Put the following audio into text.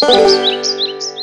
Música